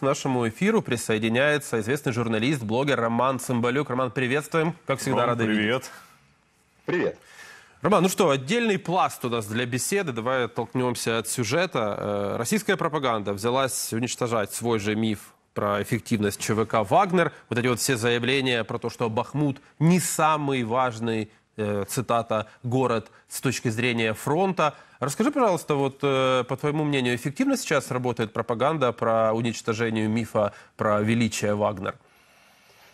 К нашему эфиру присоединяется известный журналист, блогер Роман Цымбалюк. Роман, приветствуем. Как всегда, Ром, рады привет. видеть. Привет. Роман, ну что, отдельный пласт у нас для беседы. Давай оттолкнемся от сюжета. Э, Российская пропаганда взялась уничтожать свой же миф про эффективность ЧВК «Вагнер». Вот эти вот все заявления про то, что Бахмут не самый важный, цитата, город с точки зрения фронта. Расскажи, пожалуйста, вот э, по твоему мнению, эффективно сейчас работает пропаганда про уничтожение мифа про величие «Вагнер»?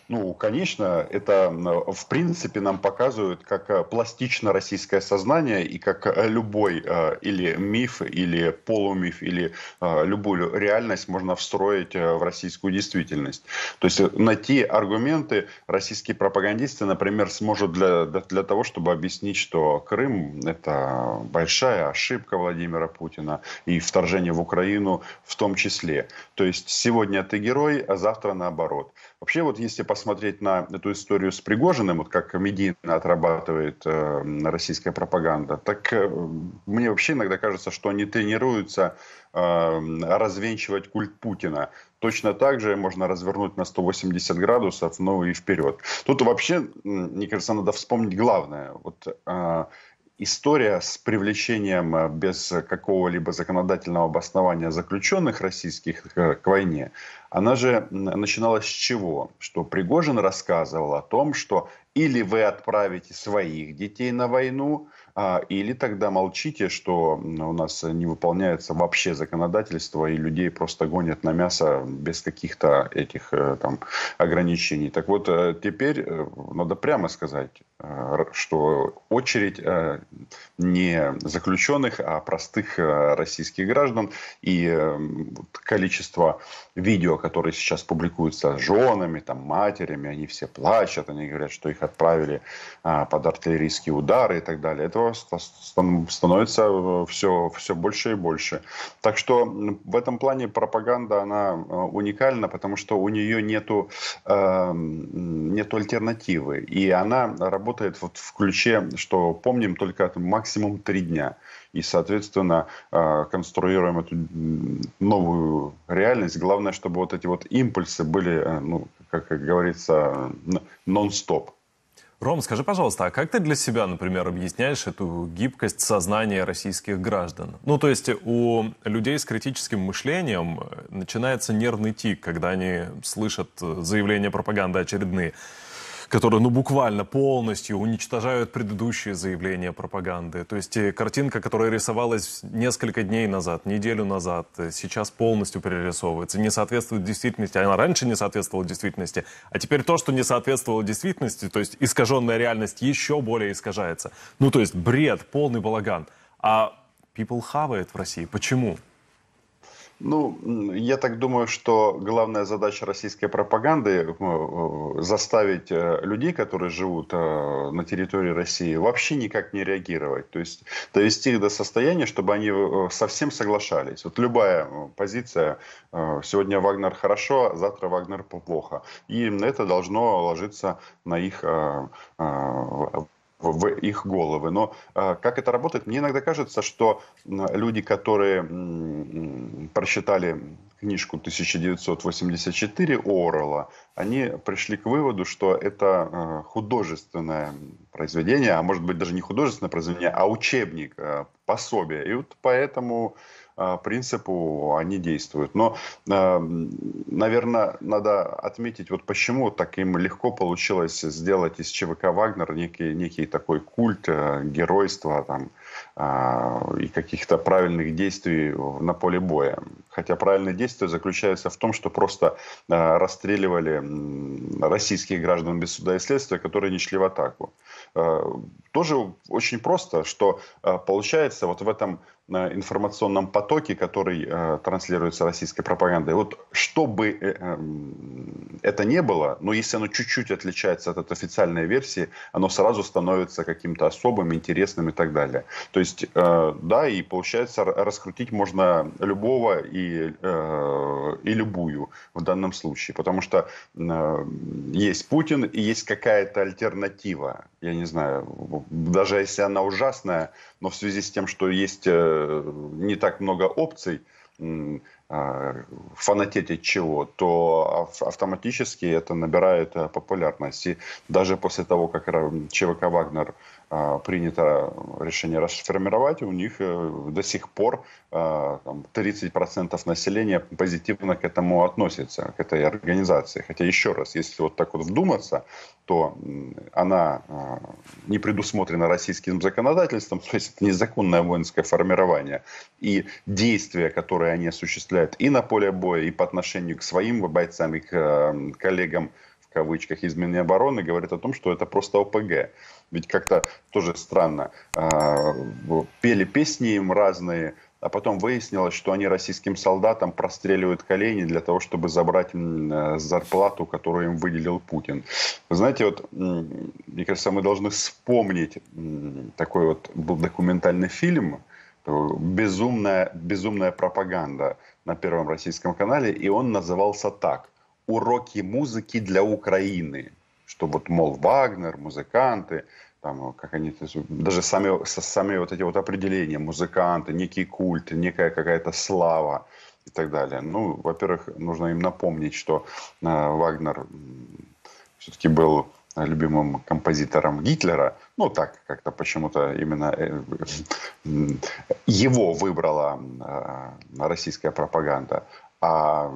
Ну, конечно, это в принципе нам показывает, как э, пластично российское сознание и как э, любой э, или миф, или полумиф, или любую реальность можно встроить в российскую действительность. То есть найти аргументы российские пропагандисты, например, сможет для, для для того, чтобы объяснить, что Крым – это большая ошибка Владимира Путина и вторжение в Украину в том числе. То есть сегодня ты герой, а завтра наоборот. Вообще вот если посмотреть на эту историю с Пригожиным, вот как медийно отрабатывает э, российская пропаганда, так э, мне вообще иногда кажется, что они тренируются э, развенчивать культ Путина. Точно так же можно развернуть на 180 градусов, ну и вперед. Тут вообще, мне кажется, надо вспомнить главное. Вот э, история с привлечением э, без какого-либо законодательного обоснования заключенных российских э, к войне, она же начиналась с чего? Что Пригожин рассказывал о том, что или вы отправите своих детей на войну, а, или тогда молчите, что у нас не выполняется вообще законодательство, и людей просто гонят на мясо без каких-то этих э, там ограничений. Так вот, э, теперь э, надо прямо сказать, что очередь не заключенных, а простых российских граждан и количество видео, которые сейчас публикуются с женами, там, матерями, они все плачут, они говорят, что их отправили а, под артиллерийские удары и так далее. Этого ста- стан- становится все, все больше и больше. Так что в этом плане пропаганда, она э, уникальна, потому что у нее нету, э, нету альтернативы. И она работает вот в ключе, что помним только максимум три дня. И, соответственно, э, конструируем эту новую реальность. Главное, чтобы вот эти вот импульсы были, э, ну, как говорится, нон-стоп. Ром, скажи, пожалуйста, а как ты для себя, например, объясняешь эту гибкость сознания российских граждан? Ну, то есть у людей с критическим мышлением э, начинается нервный тик, когда они слышат э, заявления пропаганды очередные, которые, ну, буквально полностью уничтожают предыдущие заявления пропаганды. То есть э, картинка, которая рисовалась несколько дней назад, неделю назад, э, сейчас полностью перерисовывается, не соответствует действительности. Она раньше не соответствовала действительности, а теперь то, что не соответствовало действительности, то есть искаженная реальность еще более искажается. Ну, то есть бред, полный балаган. А people хавает в России. Почему? Ну, я так думаю, что главная задача российской пропаганды э, заставить э, людей, которые живут э, на территории России, вообще никак не реагировать. То есть довести их до состояния, чтобы они совсем соглашались. Вот любая позиция, сегодня Вагнер хорошо, а завтра Вагнер плохо. И это должно ложиться на их в их головы. Но э, как это работает? Мне иногда кажется, что люди, которые м, прочитали книжку 1984 Орла, они пришли к выводу, что это э, художественное произведение, а может быть даже не художественное произведение, а учебник, э, пособие. И вот поэтому э, принципу они действуют. Но, наверное, надо отметить, вот почему так им легко получилось сделать из ЧВК «Вагнер» некий, некий такой культ геройства там, и каких-то правильных действий на поле боя. Хотя правильное действие заключается в том, что просто э, расстреливали российских граждан без суда и следствия, которые не шли в атаку. Э, Тоже очень просто, что э, получается вот в этом информационном потоке, который э, транслируется российской пропагандой, вот чтобы э, эм, это не было, но если оно чуть-чуть отличается от официальной версии, оно сразу становится каким-то особым, интересным и так далее. То есть, э, да, и получается раскрутить можно любого и, э, и любую в данном случае, потому что э, есть Путин и есть какая-то альтернатива. Я не знаю, даже если она ужасная, но в связи с тем, что есть э, не так много опций, м, фанатеть от чего, то автоматически это набирает популярность. И даже после того, как ЧВК «Вагнер» А, принято решение расформировать, у них э, до сих пор 30% а, населения позитивно к этому относится, к этой организации. Хотя еще раз, если вот так вот вдуматься, то она а, не предусмотрена российским законодательством, то есть это незаконное воинское формирование. И действия, которые они осуществляют и на поле боя, и по отношению к своим бойцам, и к коллегам в кавычках из Минобороны, говорят о том, что это просто ОПГ. Ведь как-то тоже странно. А, пели песни им разные, а потом выяснилось, что они российским солдатам простреливают колени для того, чтобы забрать зарплату, которую им выделил Путин. Вы знаете, вот, мне кажется, мы должны вспомнить такой вот был документальный фильм «Безумная, безумная пропаганда» на Первом российском канале, и он назывался так «Уроки музыки для Украины» что вот, мол, Вагнер, музыканты, там, как они, даже сами, сами вот эти вот определения, музыканты, некий культ, некая какая-то слава и так далее. Ну, во-первых, нужно им напомнить, что э, Вагнер все-таки был любимым композитором Гитлера. Ну, так, как-то почему-то именно э, его выбрала э, российская пропаганда. А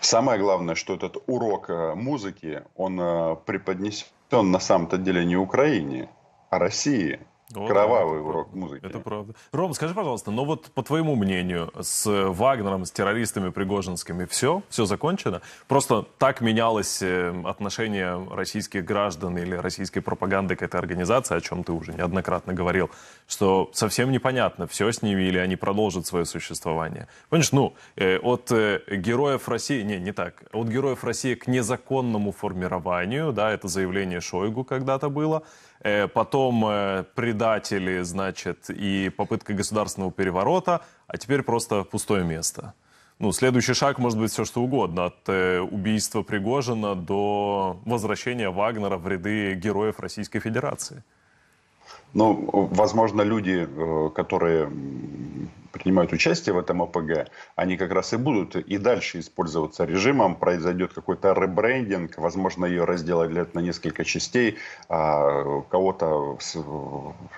Самое главное, что этот урок э, музыки, он э, преподнесен на самом-то деле не Украине, а России. Вот, Кровавый урок музыки. Это правда. Ром, скажи, пожалуйста, но вот по твоему мнению, с Вагнером, с террористами пригожинскими все? Все закончено? Просто так менялось э, отношение российских граждан или российской пропаганды к этой организации, о чем ты уже неоднократно говорил, что совсем непонятно, все с ними или они продолжат свое существование. Понимаешь, ну, э, от э, героев России, не, не так, от героев России к незаконному формированию, да, это заявление Шойгу когда-то было, потом э, предатели, значит, и попытка государственного переворота, а теперь просто пустое место. Ну, следующий шаг может быть все что угодно, от э, убийства Пригожина до возвращения Вагнера в ряды героев Российской Федерации. Ну, возможно, люди, которые принимают участие в этом ОПГ, они как раз и будут и дальше использоваться режимом. Произойдет какой-то ребрендинг, возможно, ее разделят на несколько частей, а кого-то,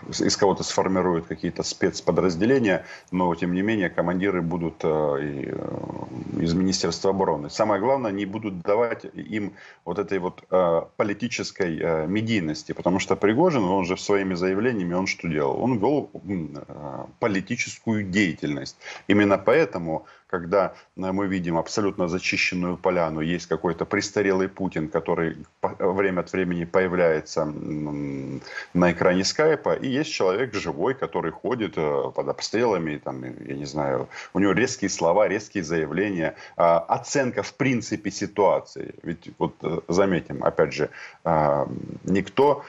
из кого-то сформируют какие-то спецподразделения, но, тем не менее, командиры будут э, э, из Министерства обороны. Самое главное, они будут давать им вот этой вот э, политической медийности, потому что Пригожин, он же своими заявлениями, он что делал? Он вел политическую деятельность деятельность. Именно поэтому, когда э, мы видим абсолютно зачищенную поляну, есть какой-то престарелый Путин, который время от времени появляется на экране скайпа, и есть человек живой, который ходит э, под обстрелами, там, я не знаю, у него резкие слова, резкие заявления, а, оценка в принципе ситуации. Ведь вот э, заметим, опять же, никто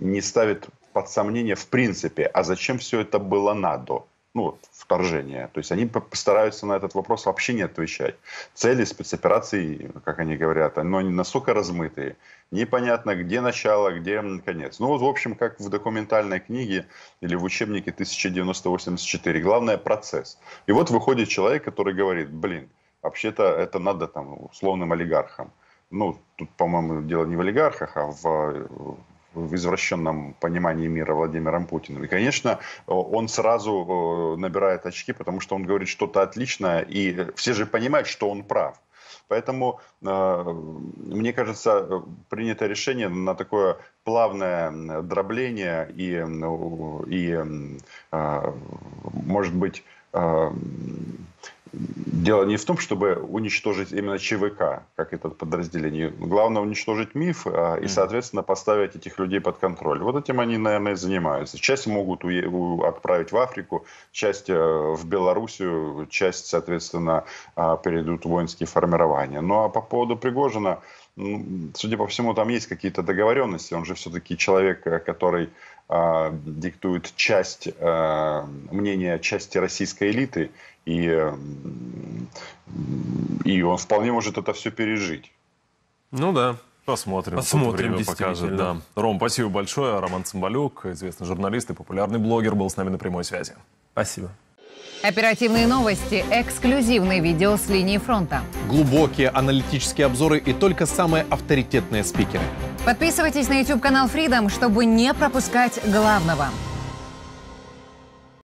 не ставит под сомнение в принципе, а зачем все это было надо? Ну, вторжения. То есть они постараются на этот вопрос вообще не отвечать. Цели спецопераций, как они говорят, но они настолько размытые. Непонятно, где начало, где конец. Ну вот, в общем, как в документальной книге или в учебнике 1984. Главное – процесс. И вот выходит человек, который говорит, блин, вообще-то это надо там условным олигархам. Ну, тут, по-моему, дело не в олигархах, а в в извращенном понимании мира Владимиром Путиным. И, конечно, он сразу э, набирает очки, потому что он говорит что-то отличное, и все же понимают, что он прав. Поэтому, э, мне кажется, принято решение на такое плавное дробление и, и э, может быть, Дело не в том, чтобы уничтожить именно ЧВК, как это подразделение. Главное уничтожить миф а, и, соответственно, поставить этих людей под контроль. Вот этим они, наверное, и занимаются. Часть могут отправить в Африку, часть э, в Белоруссию, часть, соответственно, а, перейдут в воинские формирования. Ну а по поводу Пригожина, судя по всему, там есть какие-то договоренности. Он же все-таки человек, э, который э, диктует часть э, мнения части российской элиты и, и он вполне может это все пережить. Ну да. Посмотрим. Посмотрим, время покажет. Да. Ром, спасибо большое. Роман Цымбалюк, известный журналист и популярный блогер, был с нами на прямой связи. Спасибо. Оперативные новости, эксклюзивные видео с линии фронта. Глубокие аналитические обзоры и только самые авторитетные спикеры. Подписывайтесь на YouTube канал Freedom, чтобы не пропускать главного.